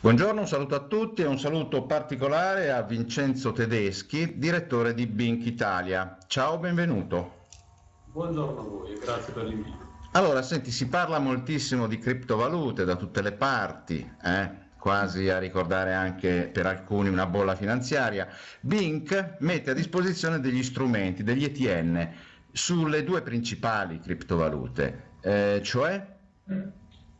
Buongiorno, un saluto a tutti e un saluto particolare a Vincenzo Tedeschi, direttore di Bink Italia. Ciao, benvenuto. Buongiorno a voi e grazie per l'invito. Allora, senti, si parla moltissimo di criptovalute da tutte le parti, eh? quasi a ricordare anche per alcuni una bolla finanziaria. Bink mette a disposizione degli strumenti, degli ETN, sulle due principali criptovalute, eh, cioè?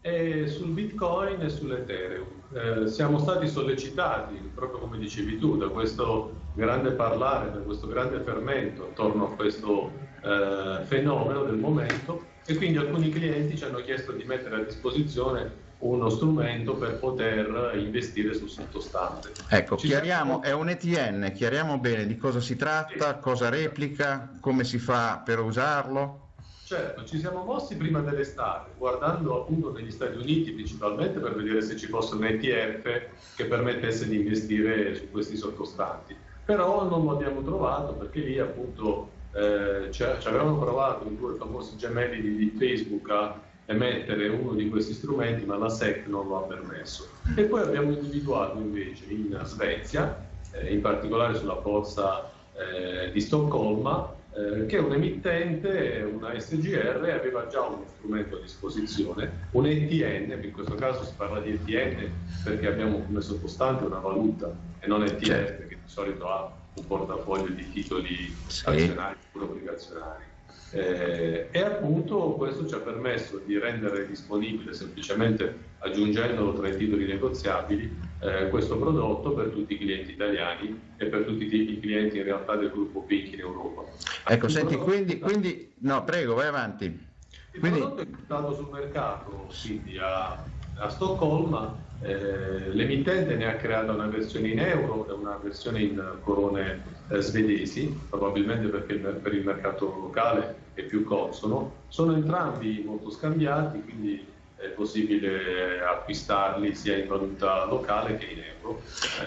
E sul Bitcoin e sull'Ethereum. Eh, siamo stati sollecitati, proprio come dicevi tu, da questo grande parlare, da questo grande fermento attorno a questo eh, fenomeno del momento e quindi alcuni clienti ci hanno chiesto di mettere a disposizione uno strumento per poter investire sul sottostante. Ecco, Ci chiariamo, è un ETN, chiariamo bene di cosa si tratta, sì. cosa replica, come si fa per usarlo. Certo, ci siamo mossi prima dell'estate, guardando appunto negli Stati Uniti principalmente per vedere se ci fosse un ETF che permettesse di investire su questi sottostanti. Però non lo abbiamo trovato perché lì appunto eh, ci avevano provato i due famosi gemelli di Facebook a emettere uno di questi strumenti, ma la SEC non lo ha permesso. E poi abbiamo individuato invece in Svezia, eh, in particolare sulla borsa eh, di Stoccolma, eh, che un emittente, una SGR, aveva già uno strumento a disposizione, un ETN, in questo caso si parla di ETN perché abbiamo come sottostante una valuta e non ETF certo. che di solito ha un portafoglio di titoli sì. azionari obbligazionari. Eh, e appunto questo ci ha permesso di rendere disponibile semplicemente aggiungendolo tra i titoli negoziabili eh, questo prodotto per tutti i clienti italiani e per tutti i clienti in realtà del gruppo PIC in Europa. Ecco, il senti, quindi, quindi, no, prego, vai avanti. Il quindi... prodotto è stato sul mercato, quindi a, a Stoccolma eh, l'emittente ne ha creata una versione in euro e una versione in corone eh, svedesi, probabilmente perché per il mercato locale è più consono. Sono entrambi molto scambiati, quindi è possibile acquistarli sia in valuta locale che in euro.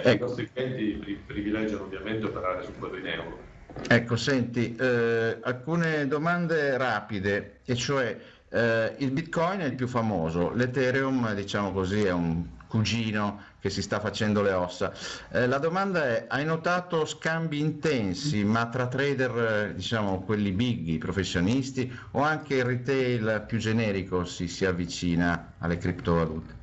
Eh, ecco. I nostri clienti privilegiano ovviamente operare su quello in euro. Ecco, senti, eh, alcune domande rapide, e cioè eh, il Bitcoin è il più famoso, l'Ethereum, diciamo così, è un cugino che si sta facendo le ossa. Eh, la domanda è, hai notato scambi intensi, ma tra trader, eh, diciamo, quelli big, i professionisti, o anche il retail più generico si, si avvicina alle criptovalute?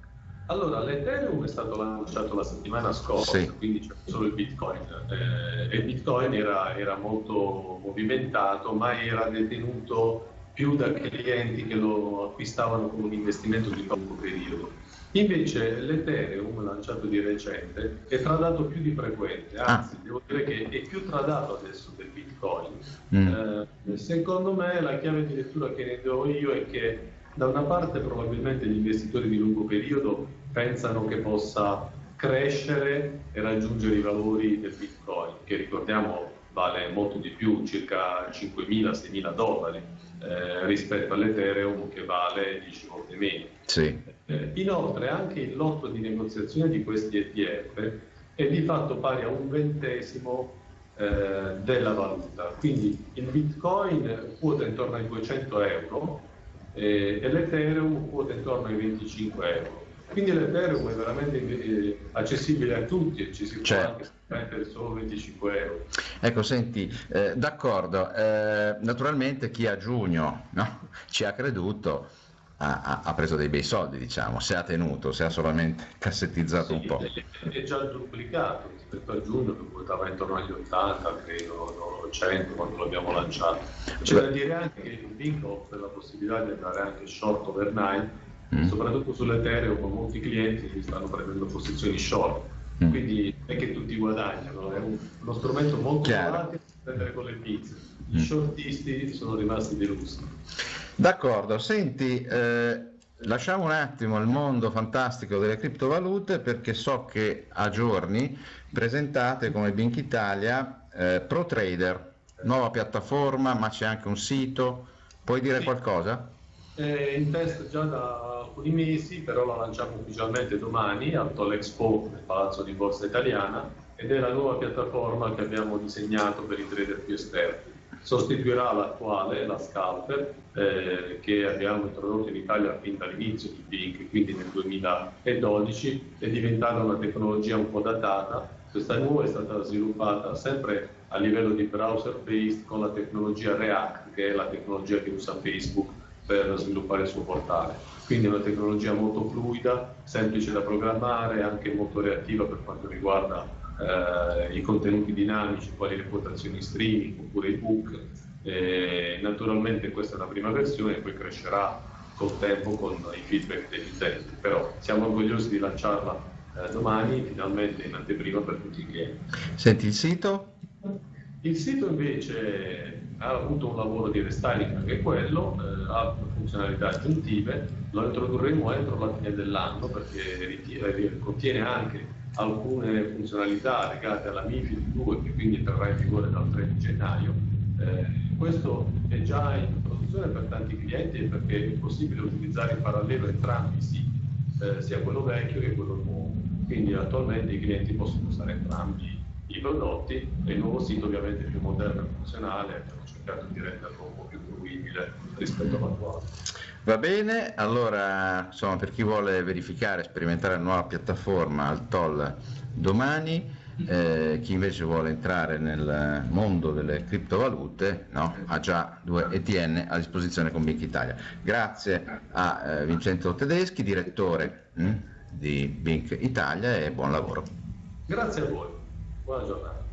Allora, l'Ethereum è stato lanciato la settimana scorsa, sì. quindi c'è solo il Bitcoin. Eh, il Bitcoin era, era molto movimentato, ma era detenuto più da clienti che lo acquistavano come un investimento di lungo periodo. Invece l'Ethereum, lanciato di recente, è tradato più di frequente, anzi ah. devo dire che è più tradato adesso del Bitcoin. Mm. Eh, secondo me la chiave di lettura che ne do io è che da una parte probabilmente gli investitori di lungo periodo pensano che possa crescere e raggiungere i valori del Bitcoin, che ricordiamo vale molto di più, circa 5.000-6.000 dollari eh, rispetto all'Ethereum che vale 10 volte meno. Sì. Eh, inoltre anche il lotto di negoziazione di questi ETF è di fatto pari a un ventesimo eh, della valuta, quindi il Bitcoin quota intorno ai 200 euro eh, e l'Ethereum quota intorno ai 25 euro. Quindi l'Ethereum è veramente eh, accessibile a tutti e ci si può certo. anche spendere solo 25 euro. Ecco, senti, eh, d'accordo, eh, naturalmente chi a giugno no, ci ha creduto ha, ha, preso dei bei soldi, diciamo, se ha tenuto, se ha solamente cassettizzato sì, un po'. È, già duplicato rispetto a giugno che quotava intorno agli 80, credo 100 quando l'abbiamo lanciato. C'è Beh. da dire anche che il Bing offre la possibilità di andare anche short overnight mm. soprattutto sull'Ethereum con molti clienti stanno prendendo posizioni short, mm. quindi è che tutti guadagnano, è un, uno strumento molto volatile da prendere con le pizze. I mm. shortisti sono rimasti delusi. D'accordo, senti, eh, lasciamo un attimo il mondo fantastico delle criptovalute perché so che a giorni presentate come Bink Italia eh, ProTrader, nuova piattaforma, ma c'è anche un sito, puoi dire sì. qualcosa? È in test già da alcuni mesi, però la lanciamo ufficialmente domani al Tollexpo nel Palazzo di Borsa Italiana ed è la nuova piattaforma che abbiamo disegnato per i trader più esperti. sostituirà l'attuale, la Scalper, eh, che abbiamo introdotto in Italia fin dall'inizio di Bing, quindi nel 2012, è diventata una tecnologia un po' datata. Questa nuova è stata sviluppata sempre a livello di browser based con la tecnologia React, che è la tecnologia che usa Facebook per sviluppare il suo portale. Quindi è una tecnologia molto fluida, semplice da programmare, anche molto reattiva per quanto riguarda eh, i contenuti dinamici, quali le quotazioni streaming oppure i book. E naturalmente questa è la prima versione poi crescerà col tempo con i feedback degli utenti, però siamo orgogliosi di lanciarla eh, domani, finalmente in anteprima per tutti i clienti. Senti il sito? Il sito invece ha avuto un lavoro di restyling anche quello, eh, ha funzionalità aggiuntive, lo introdurremo entro la fine dell'anno perché contiene anche alcune funzionalità legate alla MIFID 2 che quindi entrerà in vigore dal 3 gennaio. Eh, questo è già in produzione per tanti clienti perché è possibile utilizzare in parallelo entrambi i siti, eh, sia quello vecchio che quello nuovo. Quindi attualmente i clienti possono usare entrambi i prodotti e il nuovo sito ovviamente più moderno e funzionale, abbiamo cercato di renderlo un po' più fruibile rispetto all'attuale. Va bene, allora insomma per chi vuole verificare, sperimentare la nuova piattaforma al TOL domani, eh, chi invece vuole entrare nel mondo delle criptovalute no, ha già due ETN a disposizione con Bink Italia. Grazie a eh, Vincenzo Tedeschi, direttore mh, hm, di Bink Italia e buon lavoro. Grazie a voi, What